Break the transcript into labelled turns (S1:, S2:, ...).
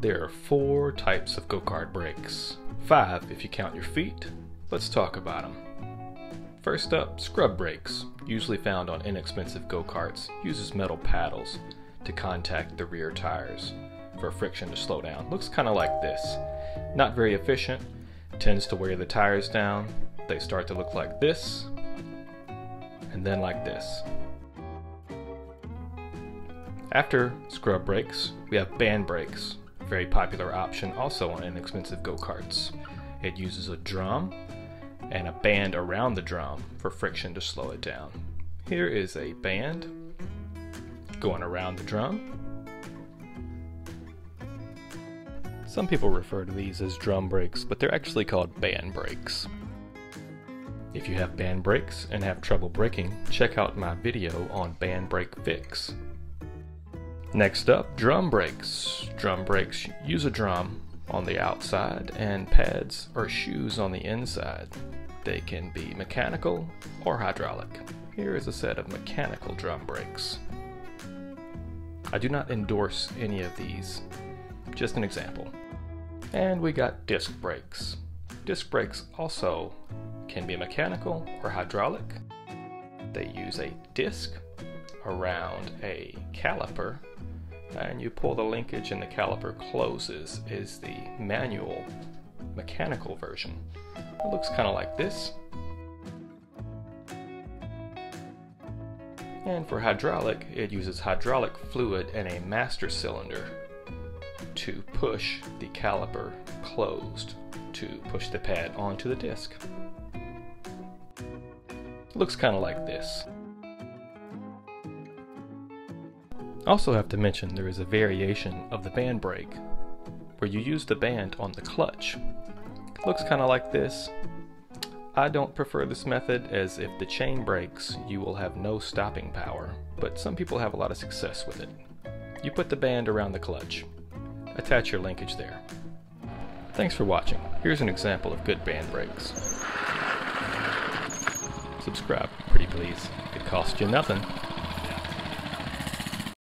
S1: There are four types of go-kart brakes. Five if you count your feet. Let's talk about them. First up, scrub brakes, usually found on inexpensive go-karts, uses metal paddles to contact the rear tires for friction to slow down. Looks kind of like this. Not very efficient, tends to wear the tires down. They start to look like this, and then like this. After scrub brakes, we have band brakes, very popular option also on inexpensive go-karts. It uses a drum and a band around the drum for friction to slow it down. Here is a band going around the drum. Some people refer to these as drum brakes, but they're actually called band brakes. If you have band brakes and have trouble braking, check out my video on band brake fix. Next up, drum brakes. Drum brakes use a drum on the outside and pads or shoes on the inside. They can be mechanical or hydraulic. Here is a set of mechanical drum brakes. I do not endorse any of these, just an example. And we got disc brakes. Disc brakes also can be mechanical or hydraulic. They use a disc around a caliper and you pull the linkage and the caliper closes is the manual mechanical version. It looks kind of like this. And for hydraulic, it uses hydraulic fluid and a master cylinder to push the caliper closed to push the pad onto the disc. Looks kind of like this. Also have to mention there is a variation of the band brake where you use the band on the clutch. Looks kind of like this. I don't prefer this method as if the chain breaks you will have no stopping power, but some people have a lot of success with it. You put the band around the clutch. Attach your linkage there. Thanks for watching. Here's an example of good band brakes. Subscribe, pretty please. It costs you nothing.